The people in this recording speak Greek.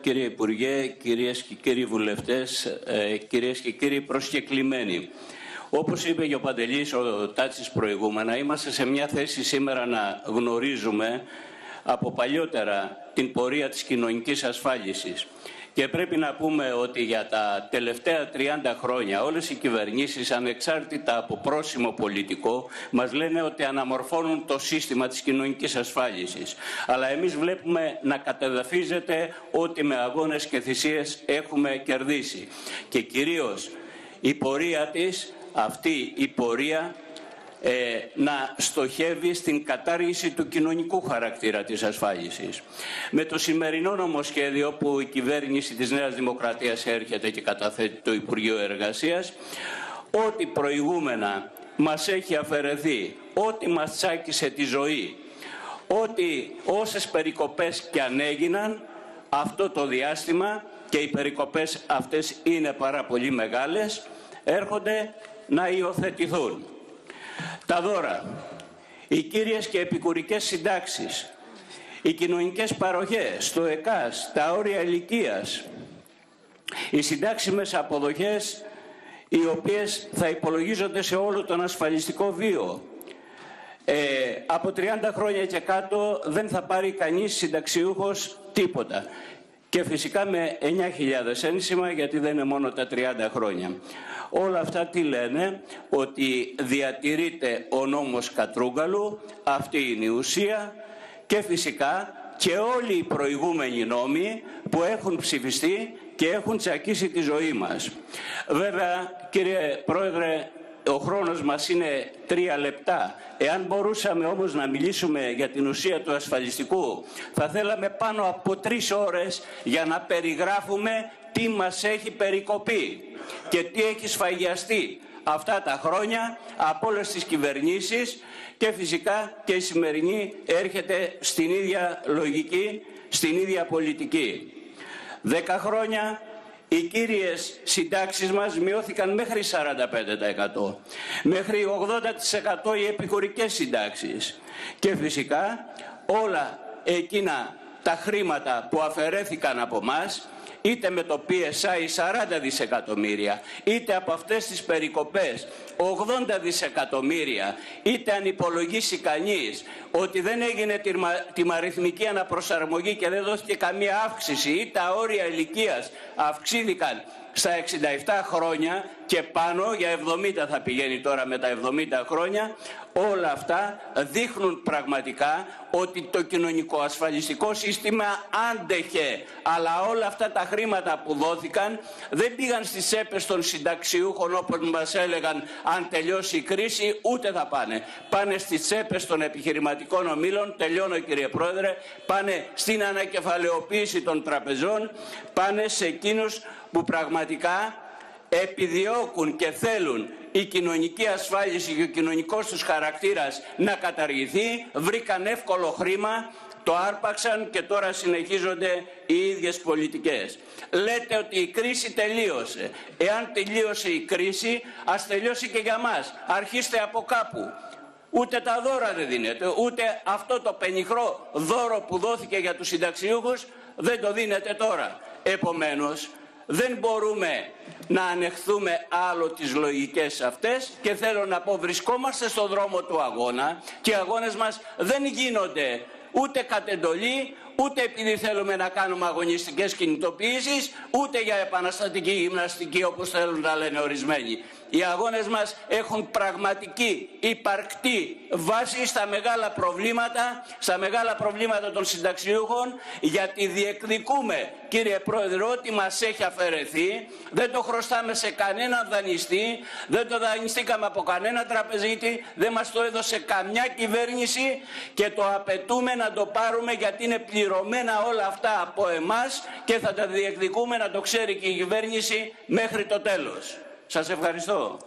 Κύριε Υπουργέ, κυρίες και κύριοι βουλευτές, ε, κυρίες και κύριοι προσκεκλημένοι. Όπως είπε και ο Παντελής ο Τάτσης προηγούμενα, είμαστε σε μια θέση σήμερα να γνωρίζουμε από παλιότερα την πορεία της κοινωνικής ασφάλισης. Και πρέπει να πούμε ότι για τα τελευταία 30 χρόνια όλες οι κυβερνήσεις ανεξάρτητα από πρόσημο πολιτικό μας λένε ότι αναμορφώνουν το σύστημα της κοινωνικής ασφάλισης. Αλλά εμείς βλέπουμε να κατεδαφίζεται ότι με αγώνες και θυσίες έχουμε κερδίσει. Και κυρίως η πορεία της, αυτή η πορεία ε, να στοχεύει στην κατάργηση του κοινωνικού χαρακτήρα της ασφάλισης. Με το σημερινό νομοσχέδιο που η κυβέρνηση της Νέας Δημοκρατίας έρχεται και καταθέτει το Υπουργείο Εργασίας, ό,τι προηγούμενα μας έχει αφαιρεθεί, ό,τι μας τσάκισε τη ζωή, ό,τι όσες περικοπές και αν έγιναν αυτό το διάστημα και οι περικοπές αυτές είναι πάρα πολύ μεγάλες, έρχονται να υιοθετηθούν. Τα δώρα, οι κύριες και επικουρικές συντάξεις, οι κοινωνικές παροχές, το ΕΚΑΣ, τα όρια ηλικίας, οι συντάξιμες αποδοχές οι οποίες θα υπολογίζονται σε όλο τον ασφαλιστικό βίο. Ε, από 30 χρόνια και κάτω δεν θα πάρει κανείς συνταξιούχος τίποτα. Και φυσικά με 9.000 ένσημα γιατί δεν είναι μόνο τα 30 χρόνια. Όλα αυτά τι λένε, ότι διατηρείται ο νόμος Κατρούγκαλου, αυτή είναι η ουσία και φυσικά και όλοι οι προηγούμενοι νόμοι που έχουν ψηφιστεί και έχουν τσακίσει τη ζωή μας. Βέβαια, κύριε Πρόεδρε, ο χρόνος μας είναι τρία λεπτά. Εάν μπορούσαμε όμως να μιλήσουμε για την ουσία του ασφαλιστικού, θα θέλαμε πάνω από τρεις ώρες για να περιγράφουμε τι μας έχει περικοπεί και τι έχει σφαγιαστεί αυτά τα χρόνια από όλες τις κυβερνήσεις και φυσικά και η σημερινή έρχεται στην ίδια λογική, στην ίδια πολιτική. Δέκα χρόνια οι κύριες συντάξεις μας μειώθηκαν μέχρι 45%. Μέχρι 80% οι επικουρικές συντάξεις. Και φυσικά όλα εκείνα τα χρήματα που αφαιρέθηκαν από μας είτε με το PSI 40 δισεκατομμύρια, είτε από αυτές τις περικοπές 80 δισεκατομμύρια, είτε αν υπολογίσει κανείς ότι δεν έγινε τιμαριθμική αναπροσαρμογή και δεν δόθηκε καμία αύξηση ή τα όρια ηλικίας αυξήθηκαν στα 67 χρόνια και πάνω, για 70 θα πηγαίνει τώρα με τα 70 χρόνια, όλα αυτά δείχνουν πραγματικά ότι το κοινωνικό ασφαλιστικό σύστημα άντεχε. Αλλά όλα αυτά τα χρήματα που δόθηκαν δεν πήγαν στις έπες των συνταξιούχων όπως μας έλεγαν αν τελειώσει η κρίση, ούτε θα πάνε. Πάνε στις τσέπες των επιχειρηματικών ομίλων, τελειώνω κύριε Πρόεδρε, πάνε στην ανακεφαλαιοποίηση των τραπεζών, πάνε σε εκείνους που πραγματικά επιδιώκουν και θέλουν η κοινωνική ασφάλιση και ο κοινωνικός τους χαρακτήρας να καταργηθεί, βρήκαν εύκολο χρήμα, το άρπαξαν και τώρα συνεχίζονται οι ίδιες πολιτικές. Λέτε ότι η κρίση τελείωσε. Εάν τελείωσε η κρίση, ας τελειώσει και για μας. Αρχίστε από κάπου. Ούτε τα δώρα δεν δίνετε, ούτε αυτό το πενιχρό δώρο που δόθηκε για τους συνταξιούχους δεν το δίνετε τώρα. Επομένως, δεν μπορούμε να ανεχθούμε άλλο τις λογικές αυτές και θέλω να πω βρισκόμαστε στο δρόμο του αγώνα και οι αγώνες μας δεν γίνονται ούτε κατ' εντολή, ούτε επειδή θέλουμε να κάνουμε αγωνιστικές κινητοποιήσεις, ούτε για επαναστατική γυμναστική όπως θέλουν να λένε ορισμένοι. Οι αγώνες μας έχουν πραγματική, υπαρκτή βάση στα μεγάλα προβλήματα, στα μεγάλα προβλήματα των συνταξιούχων, γιατί διεκδικούμε, κύριε Πρόεδρε, ό,τι μας έχει αφαιρεθεί, δεν το χρωστάμε σε κανέναν δανειστή, δεν το δανειστήκαμε από κανένα τραπεζίτη, δεν μας το έδωσε καμιά κυβέρνηση και το απαιτούμε να το πάρουμε γιατί είναι πληρωμένα όλα αυτά από εμάς και θα τα διεκδικούμε να το ξέρει και η κυβέρνηση μέχρι το τέλος. Σας ευχαριστώ.